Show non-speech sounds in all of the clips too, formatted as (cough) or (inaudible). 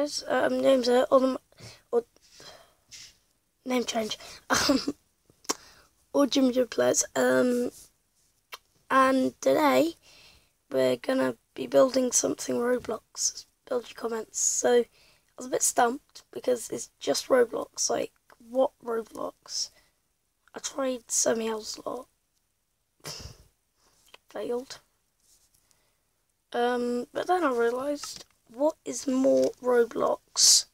guys, um, names are on or name change. (laughs) Um, or Jim Players. Um, and today we're gonna be building something Roblox. Build your comments. So I was a bit stumped because it's just Roblox. Like what Roblox? I tried Semi lot. (laughs) Failed. Um, but then I realised what is more Roblox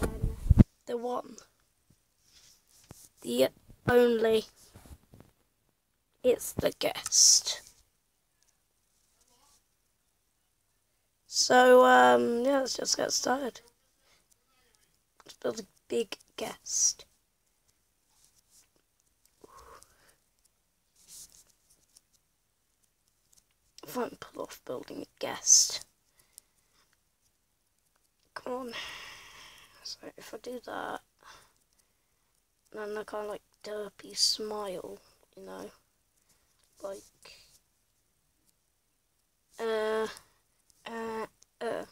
than the one, the only, it's the guest. So, um, yeah, let's just get started. Let's build a big guest. I can pull off building a guest. Come on. So if I do that, then I kind of like derpy smile, you know, like, uh, uh, uh.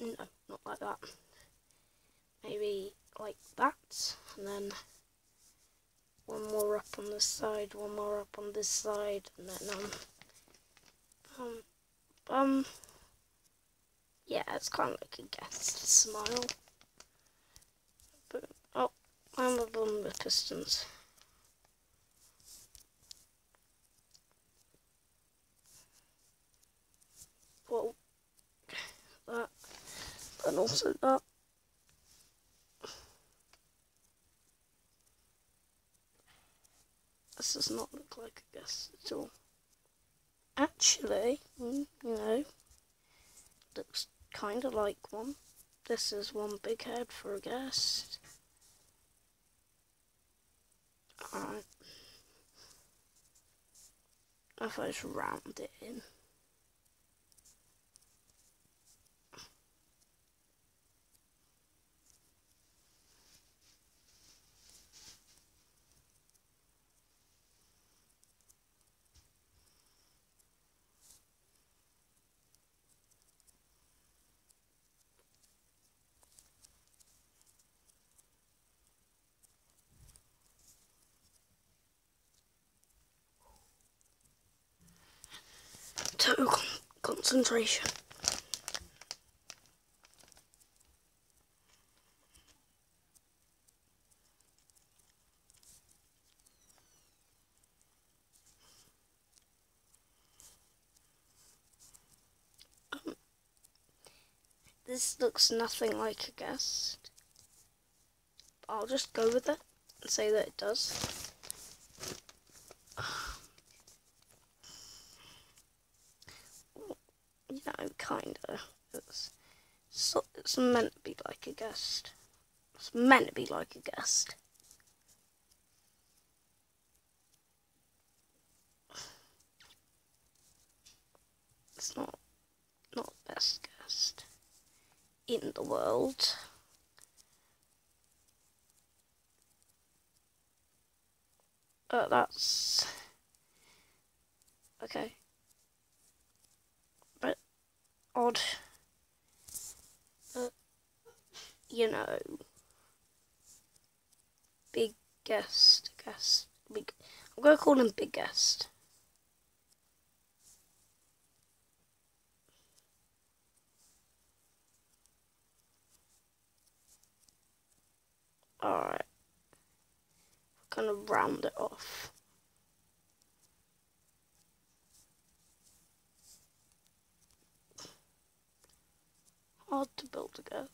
No, not like that. Maybe like that, and then one more up on this side, one more up on this side, and then um, um, um, yeah, it's kind of like a guest smile. But, oh, I'm a bum with pistons. Whoa, that, and also that. This does not look like a guest at all actually, mm, you know, looks kind of like one. This is one big head for a guest. Alright. If I just round it in. Total con concentration. Um, this looks nothing like a guest. I'll just go with it and say that it does. Know, kind of. It's, so, it's meant to be like a guest. It's meant to be like a guest. It's not, not best guest in the world. Uh, that's okay. Odd, you know, big guest, guest, big, I'm to call him Big Guest. Alright, kind of round it off. Hard to build a again.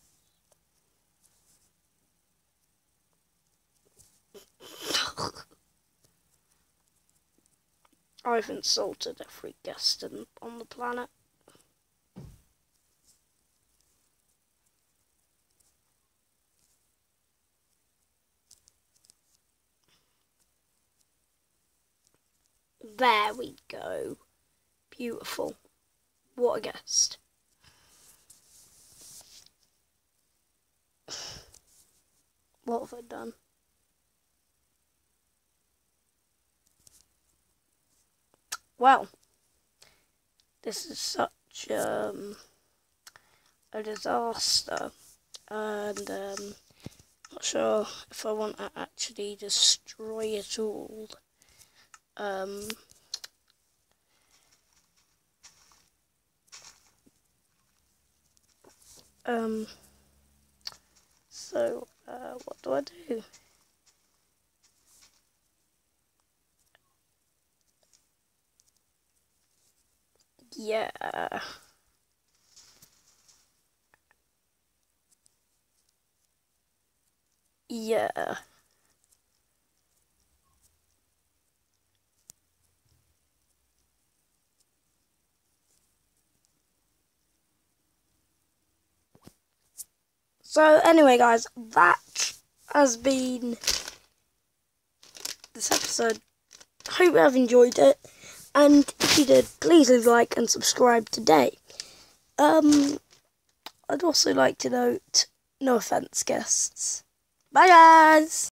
(laughs) I've insulted every guest in, on the planet. There we go. Beautiful. What a guest. What have I done? Well, this is such um, a disaster, and um, not sure if I want to actually destroy it all. Um, um, so, uh, what do I do? Yeah. Yeah. So anyway guys, that has been this episode. Hope you have enjoyed it. And if you did, please leave a like and subscribe today. Um I'd also like to note no offense guests. Bye guys